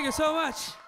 Thank you so much.